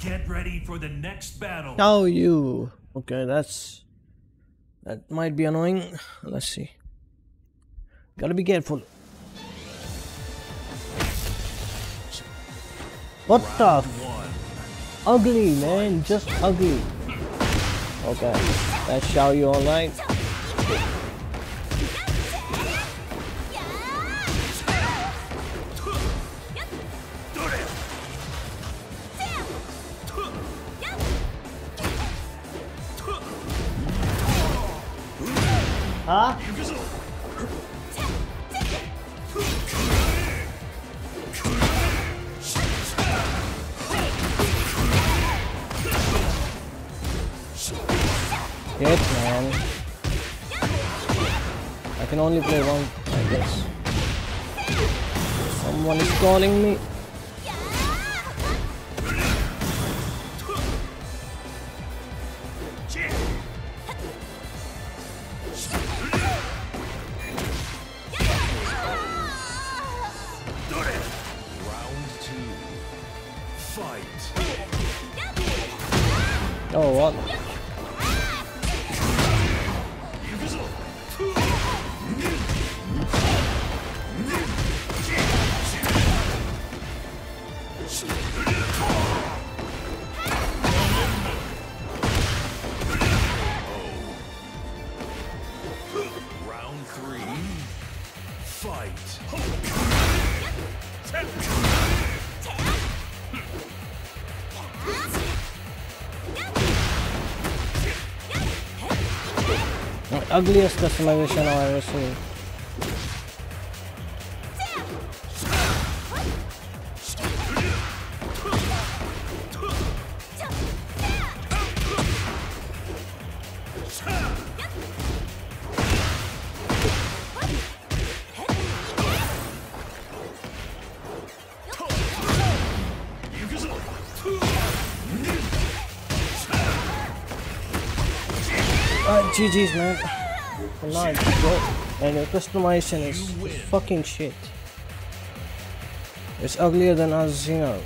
Get ready for the next battle. How you? Okay, that's that might be annoying. Let's see. Gotta be careful. What the? Ugly man, just ugly. Okay, that's Xiaoyu alright. Huh? Shit, man. I can only play one, I guess. Someone is calling me. Round Oh, what? Round three. Fight. Ugliest customization I've ever seen. GG's man. And the customization is fucking shit. It's uglier than know.